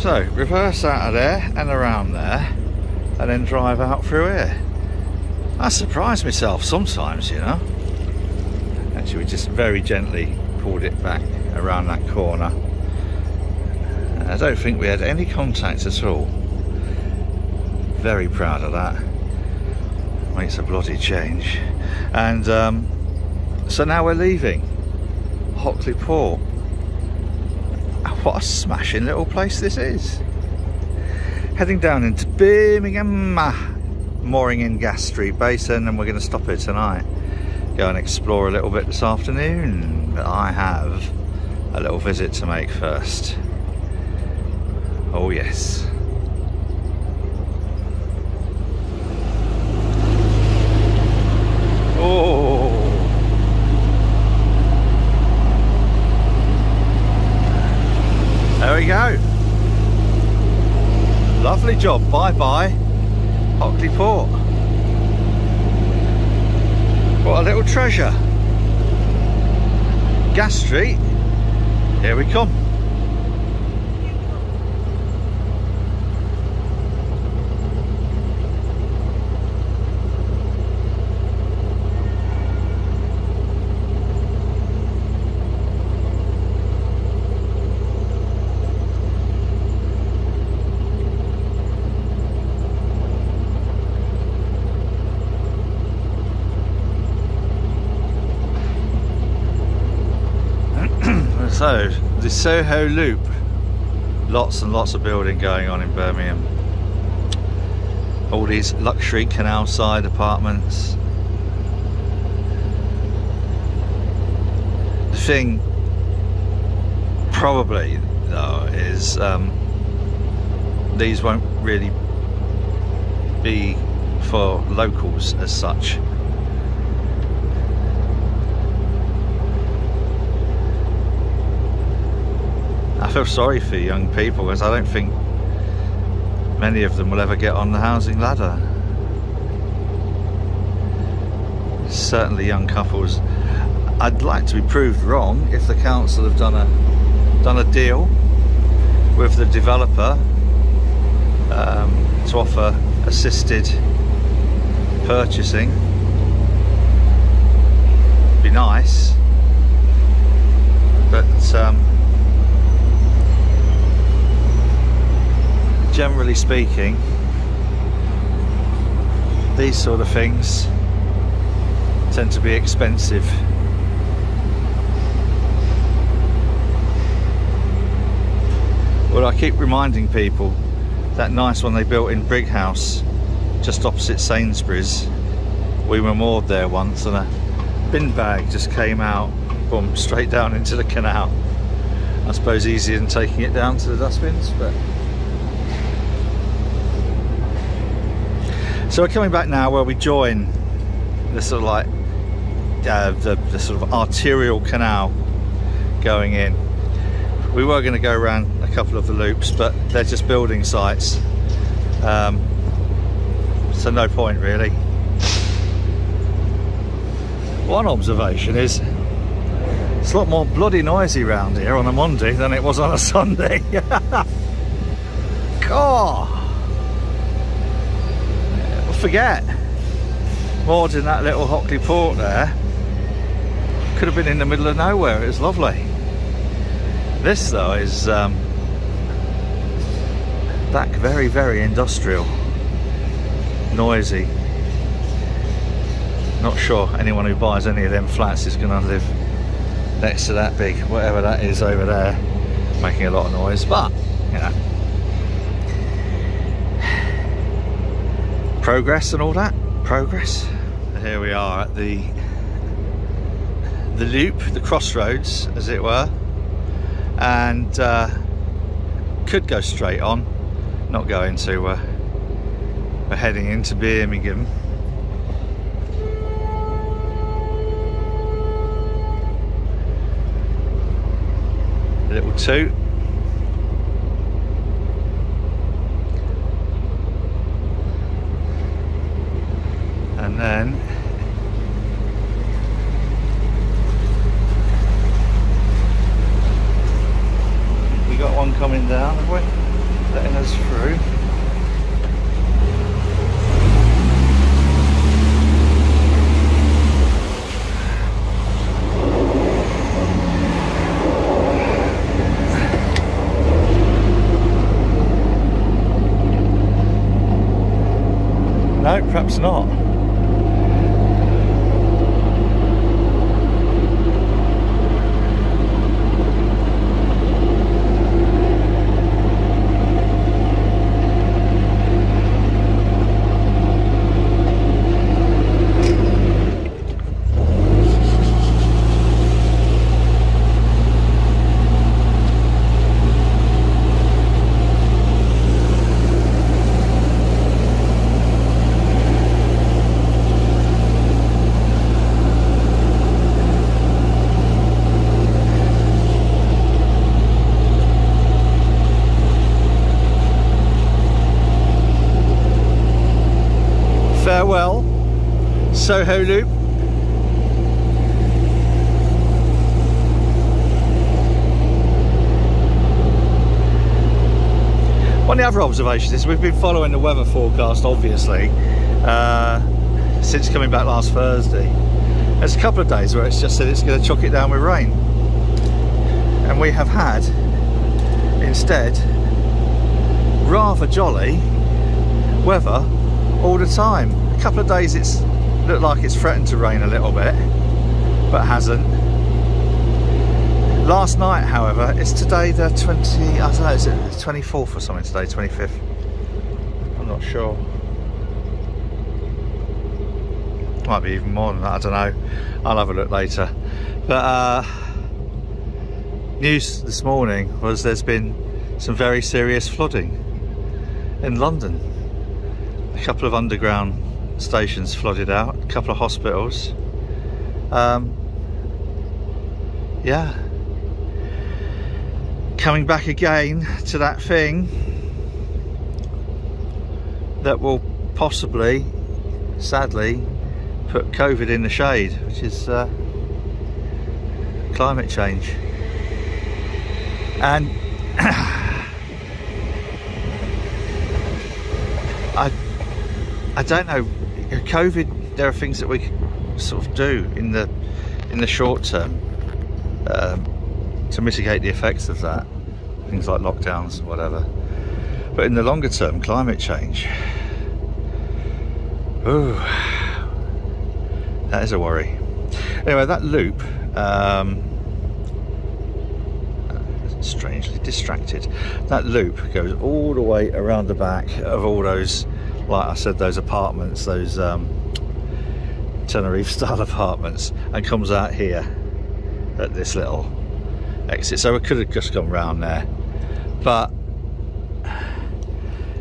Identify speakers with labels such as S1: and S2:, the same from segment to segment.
S1: So, reverse out of there and around there, and then drive out through here. I surprise myself sometimes, you know. Actually, we just very gently pulled it back around that corner. I don't think we had any contact at all. Very proud of that. Makes a bloody change. And um, so now we're leaving Hockley Port. What a smashing little place this is. Heading down into Birmingham, uh, mooring in Gas Street Basin, and we're going to stop here tonight. Go and explore a little bit this afternoon. But I have a little visit to make first. Oh, yes. Oh. There we go. Lovely job. Bye bye, Hockley Port. What a little treasure. Gas Street. Here we come. So, the Soho Loop. Lots and lots of building going on in Birmingham. All these luxury canal side apartments. The thing, probably, though, is um, these won't really be for locals as such. I feel sorry for young people because I don't think many of them will ever get on the housing ladder. Certainly young couples. I'd like to be proved wrong if the council have done a done a deal with the developer um, to offer assisted purchasing. Be nice, but um, generally speaking, these sort of things tend to be expensive. Well, I keep reminding people that nice one they built in Brighouse, just opposite Sainsbury's. We were moored there once and a bin bag just came out, boom, straight down into the canal. I suppose easier than taking it down to the dustbins, but So we're coming back now where we join the sort of like uh, the, the sort of arterial canal going in. We were going to go around a couple of the loops, but they're just building sites. Um, so no point really. One observation is it's a lot more bloody noisy around here on a Monday than it was on a Sunday. God forget, in that little Hockley port there, could have been in the middle of nowhere, it was lovely. This though is um, back very, very industrial, noisy. Not sure anyone who buys any of them flats is going to live next to that big, whatever that is over there, making a lot of noise, but, you know. Progress and all that. Progress. Here we are at the the loop the crossroads as it were. And uh, could go straight on. Not going to uh, we're heading into Birmingham. A little toot then we got one coming down, have we? letting us through. No, perhaps not. Soho Loop. One of the other observations is we've been following the weather forecast, obviously, uh, since coming back last Thursday. There's a couple of days where it's just said it's going to chuck it down with rain. And we have had, instead, rather jolly weather all the time. A couple of days it's looked like it's threatened to rain a little bit, but hasn't. Last night, however, it's today the 20, I don't know, is it 24th or something today, 25th? I'm not sure. Might be even more than that, I don't know. I'll have a look later. But uh, news this morning was there's been some very serious flooding in London. A couple of underground stations flooded out, a couple of hospitals. Um, yeah. Coming back again to that thing that will possibly, sadly, put COVID in the shade, which is uh, climate change. And I I don't know. COVID. There are things that we can sort of do in the in the short term um, to mitigate the effects of that. Things like lockdowns, whatever. But in the longer term, climate change. Ooh, that is a worry. Anyway, that loop. Um, strangely distracted. That loop goes all the way around the back of all those like I said, those apartments, those um, Tenerife style apartments, and comes out here at this little exit. So we could have just gone round there, but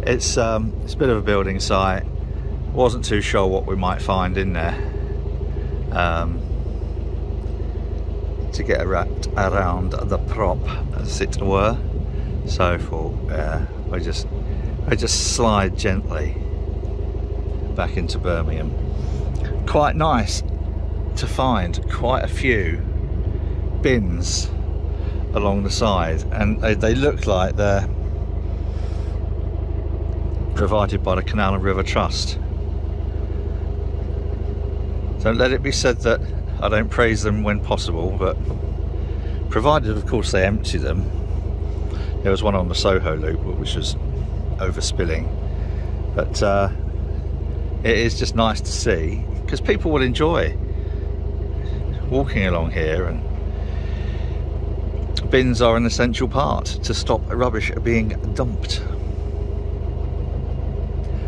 S1: it's um, it's a bit of a building site. Wasn't too sure what we might find in there um, to get wrapped around the prop, as it were. So for uh, I just I just slide gently back into Birmingham. Quite nice to find quite a few bins along the side and they, they look like they're provided by the Canal and River Trust. Don't let it be said that I don't praise them when possible, but provided of course they empty them. There was one on the Soho loop which was overspilling, but uh, it is just nice to see because people will enjoy walking along here and bins are an essential part to stop rubbish being dumped.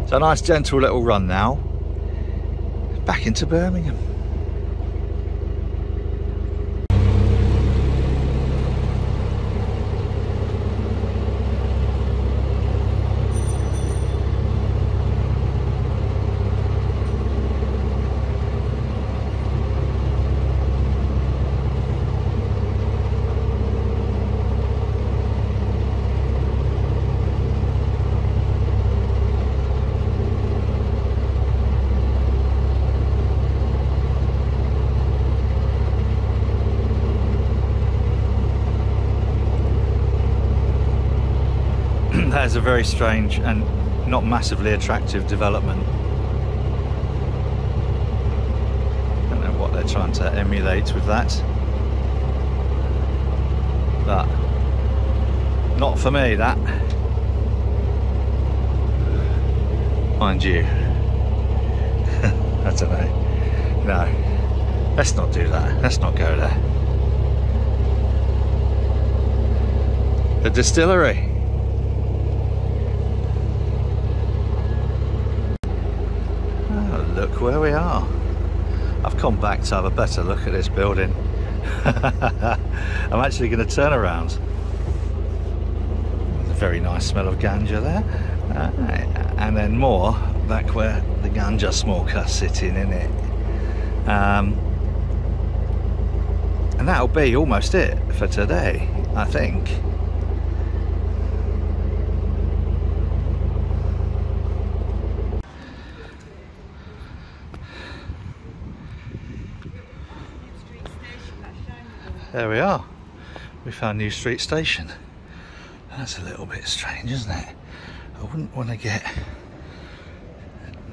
S1: So a nice gentle little run now back into Birmingham. That is a very strange and not massively attractive development. I don't know what they're trying to emulate with that. But not for me that. Mind you. I don't know. No. Let's not do that. Let's not go there. The distillery. Oh, look where we are. I've come back to have a better look at this building. I'm actually going to turn around. There's a very nice smell of ganja there. Uh, and then more back where the ganja smoker sitting in it. Um, and that'll be almost it for today, I think. There we are. We found New Street Station. That's a little bit strange, isn't it? I wouldn't want to get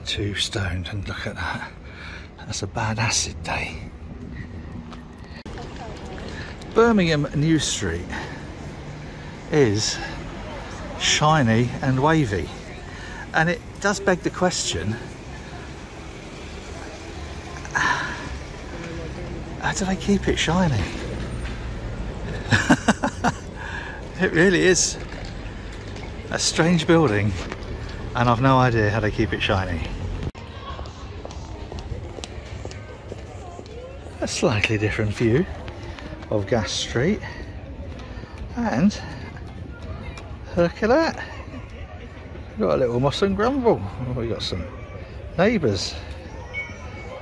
S1: too stoned and look at that. That's a bad acid day. Birmingham New Street is shiny and wavy. And it does beg the question how do they keep it shiny? it really is a strange building and I've no idea how they keep it shiny. A slightly different view of Gas Street and look at that we've got a little MUSN Grumble. We've got some neighbours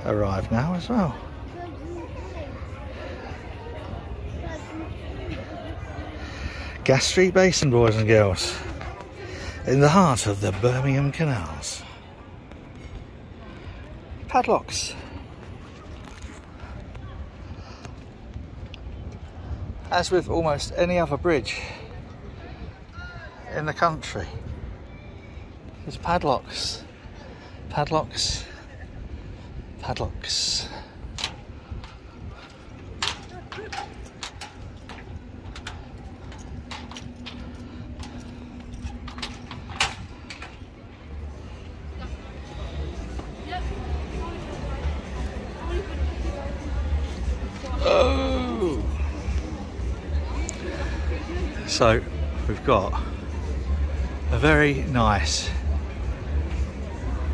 S1: arrived now as well Gas Street Basin, boys and girls, in the heart of the Birmingham canals. Padlocks. As with almost any other bridge in the country, there's padlocks, padlocks, padlocks. So we've got a very nice,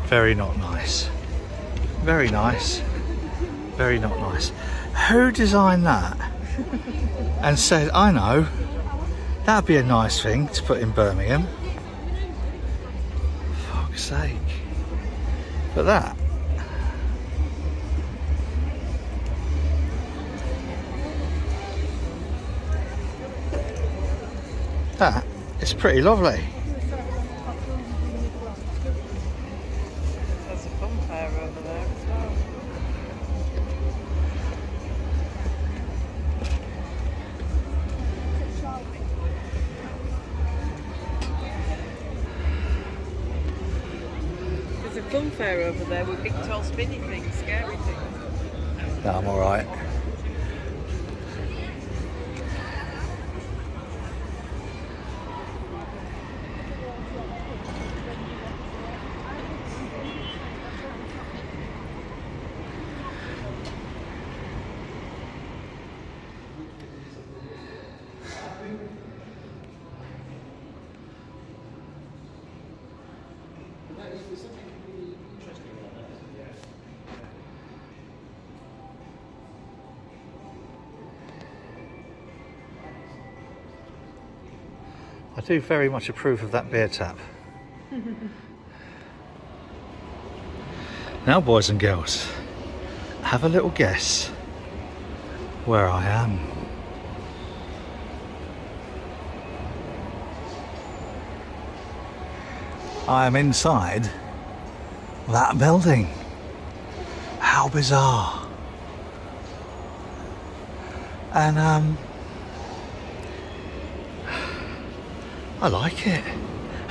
S1: very not nice, very nice, very not nice. Who designed that and said, I know, that'd be a nice thing to put in Birmingham. Fuck's sake. But that That is pretty lovely. Do very much approve of that beer tap. now, boys and girls, have a little guess where I am. I am inside that building. How bizarre. And um I like it.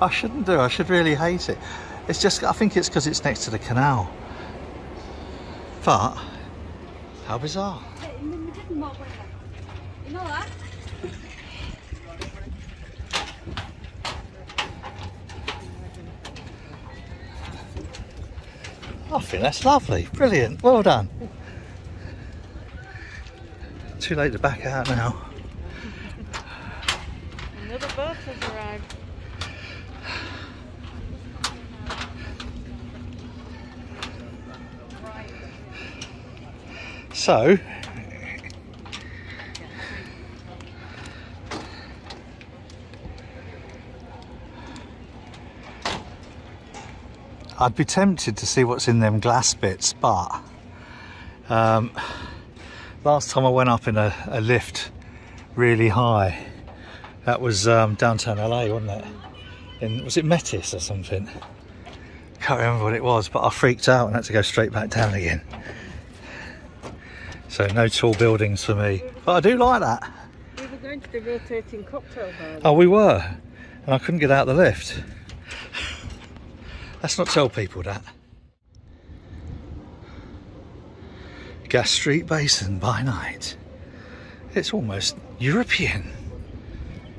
S1: I shouldn't do. I should really hate it. It's just. I think it's because it's next to the canal. But how bizarre.
S2: You know?
S1: I think that's lovely. Brilliant. Well done. Too late to back out now.
S3: Another boat has arrived.
S1: So, I'd be tempted to see what's in them glass bits, but um, last time I went up in a, a lift really high, that was um, downtown LA, wasn't it? In, was it Metis or something? Can't remember what it was, but I freaked out and had to go straight back down again. So no tall buildings for me. But I do like that.
S3: We were going to the rotating cocktail bar.
S1: Oh, we were. And I couldn't get out the lift. Let's not tell people that. Gas Street Basin by night. It's almost European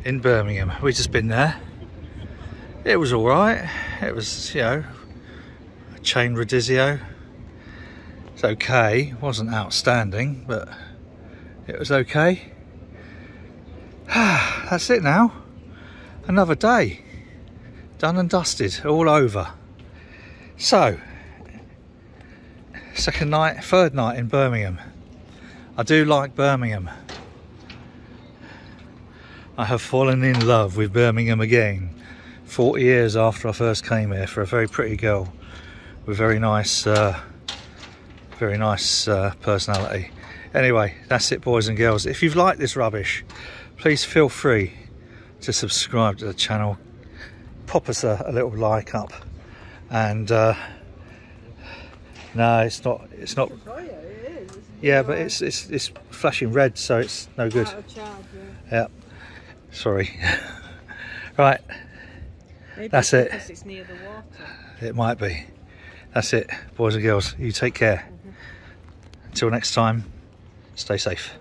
S1: in Birmingham. We've just been there. It was alright. It was, you know, a chain Rodizio. It's okay. wasn't outstanding, but it was okay. That's it now. Another day. Done and dusted. All over. So, second night, third night in Birmingham. I do like Birmingham. I have fallen in love with Birmingham again. 40 years after I first came here for a very pretty girl with very nice, uh, very nice uh, personality. Anyway, that's it, boys and girls. If you've liked this rubbish, please feel free to subscribe to the channel. Pop us a, a little like up, and uh, no, it's not. It's not.
S3: Yeah, it is.
S1: Yeah, but it's it's it's flashing red, so it's no good.
S3: Yeah.
S1: Sorry. right,
S3: Maybe
S1: That's it.
S3: Because it's near the water.
S1: it might be. That's it, boys and girls. You take care. Until next time, stay safe.